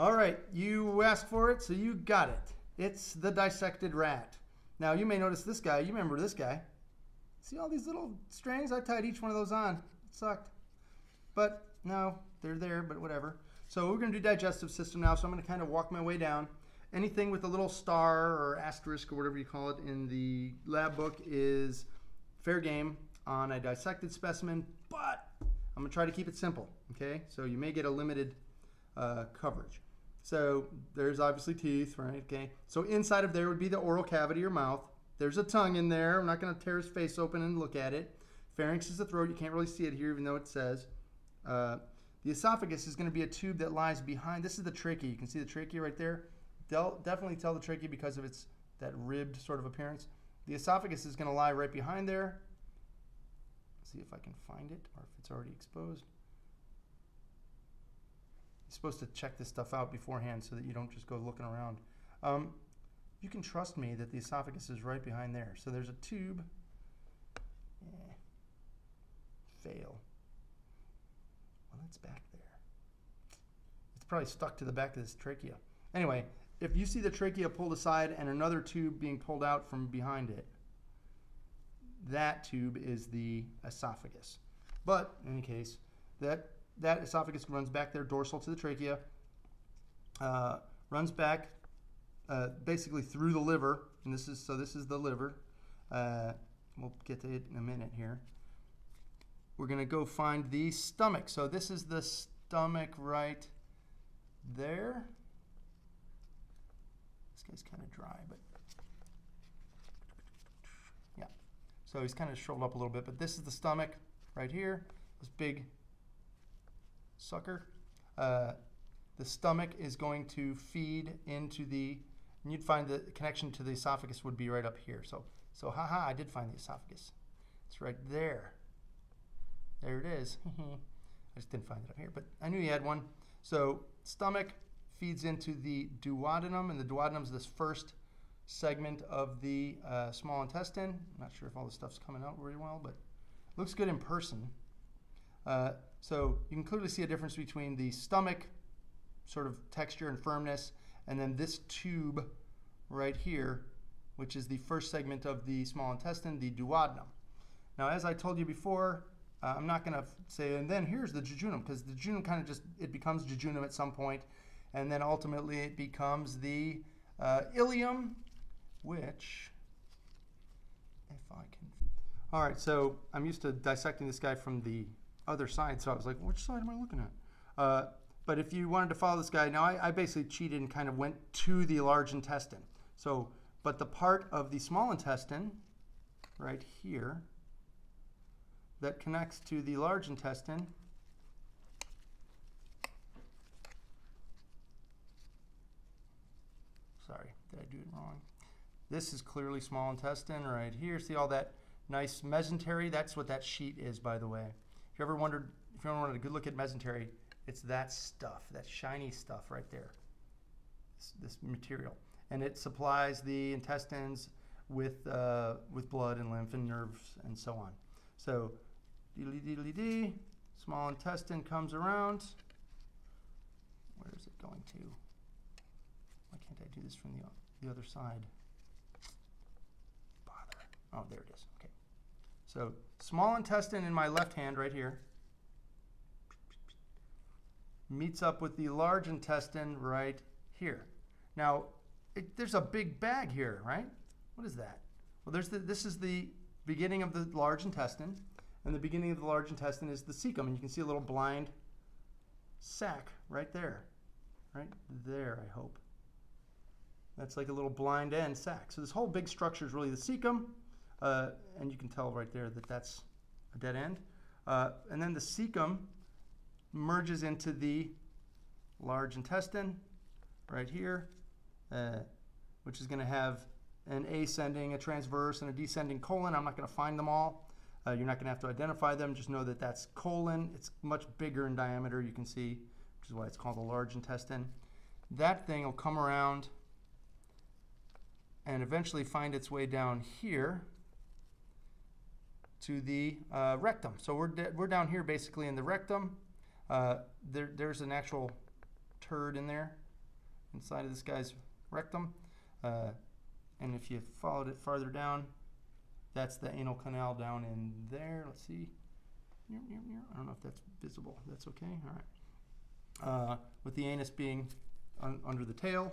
All right, you asked for it, so you got it. It's the dissected rat. Now, you may notice this guy. You remember this guy. See all these little strings? I tied each one of those on. It sucked. But no, they're there, but whatever. So we're going to do digestive system now, so I'm going to kind of walk my way down. Anything with a little star or asterisk or whatever you call it in the lab book is fair game on a dissected specimen, but I'm going to try to keep it simple, okay? So you may get a limited uh, coverage. So there's obviously teeth, right? Okay. So inside of there would be the oral cavity or mouth. There's a tongue in there. I'm not going to tear his face open and look at it. Pharynx is the throat. You can't really see it here, even though it says. Uh, the esophagus is going to be a tube that lies behind. This is the trachea. You can see the trachea right there. Definitely tell the trachea because of its that ribbed sort of appearance. The esophagus is going to lie right behind there. Let's see if I can find it or if it's already exposed. You're supposed to check this stuff out beforehand so that you don't just go looking around. Um, you can trust me that the esophagus is right behind there. So there's a tube. Eh, fail. Well, it's back there. It's probably stuck to the back of this trachea. Anyway, if you see the trachea pulled aside and another tube being pulled out from behind it, that tube is the esophagus. But in any case, that that esophagus runs back there dorsal to the trachea, uh, runs back uh, basically through the liver, and this is so this is the liver. Uh, we'll get to it in a minute here. We're going to go find the stomach. So this is the stomach right there. This guy's kind of dry, but yeah. So he's kind of shriveled up a little bit, but this is the stomach right here. This big sucker. Uh, the stomach is going to feed into the, and you'd find the connection to the esophagus would be right up here. So, so haha, I did find the esophagus. It's right there. There it is. I just didn't find it up here, but I knew you had one. So stomach feeds into the duodenum, and the duodenum is this first segment of the uh, small intestine. I'm not sure if all the stuff's coming out very well, but looks good in person. Uh, so you can clearly see a difference between the stomach sort of texture and firmness and then this tube right here, which is the first segment of the small intestine, the duodenum. Now, as I told you before, uh, I'm not going to say, and then here's the jejunum, because the jejunum kind of just, it becomes jejunum at some point, and then ultimately it becomes the uh, ileum, which, if I can, all right, so I'm used to dissecting this guy from the other side. So I was like, which side am I looking at? Uh, but if you wanted to follow this guy, now I, I, basically cheated and kind of went to the large intestine. So, but the part of the small intestine, right here, that connects to the large intestine, sorry, did I do it wrong? This is clearly small intestine right here. See all that nice mesentery? That's what that sheet is, by the way you ever wondered, if you ever wanted a good look at mesentery, it's that stuff, that shiny stuff right there, this, this material. And it supplies the intestines with, uh, with blood and lymph and nerves and so on. So, deedly deedly dee, small intestine comes around. Where is it going to? Why can't I do this from the, the other side? Bother. Oh, there it is. So small intestine in my left hand right here meets up with the large intestine right here. Now, it, there's a big bag here, right? What is that? Well, there's the, this is the beginning of the large intestine, and the beginning of the large intestine is the cecum, and you can see a little blind sac right there, right there, I hope. That's like a little blind end sac. So this whole big structure is really the cecum, uh, and you can tell right there that that's a dead end. Uh, and then the cecum merges into the large intestine right here, uh, which is going to have an ascending, a transverse, and a descending colon. I'm not going to find them all. Uh, you're not going to have to identify them. Just know that that's colon. It's much bigger in diameter, you can see, which is why it's called the large intestine. That thing will come around and eventually find its way down here to the uh, rectum. So we're, we're down here basically in the rectum. Uh, there, there's an actual turd in there. inside of this guy's rectum. Uh, and if you followed it farther down, that's the anal canal down in there. Let's see. I don't know if that's visible. That's okay. All right. Uh, with the anus being un under the tail.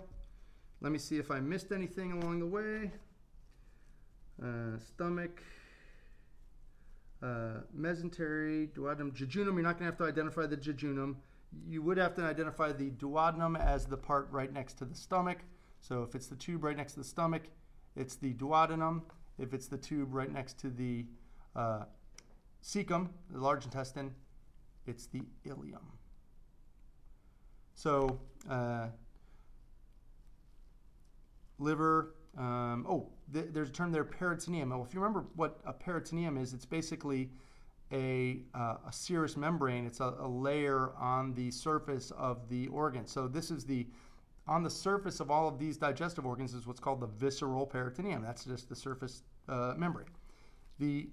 Let me see if I missed anything along the way. Uh, stomach, uh, mesentery, duodenum, jejunum. You're not going to have to identify the jejunum. You would have to identify the duodenum as the part right next to the stomach. So if it's the tube right next to the stomach, it's the duodenum. If it's the tube right next to the uh, cecum, the large intestine, it's the ileum. So uh, liver, um, oh, th there's a term there, peritoneum. Well, if you remember what a peritoneum is, it's basically a, uh, a serous membrane. It's a, a, layer on the surface of the organ. So this is the, on the surface of all of these digestive organs is what's called the visceral peritoneum. That's just the surface uh, membrane. The,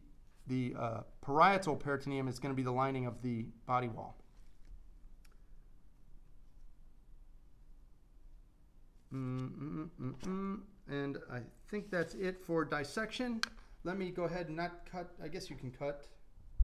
the uh, parietal peritoneum is going to be the lining of the body wall. Mm -mm -mm and I think that's it for dissection. Let me go ahead and not cut. I guess you can cut.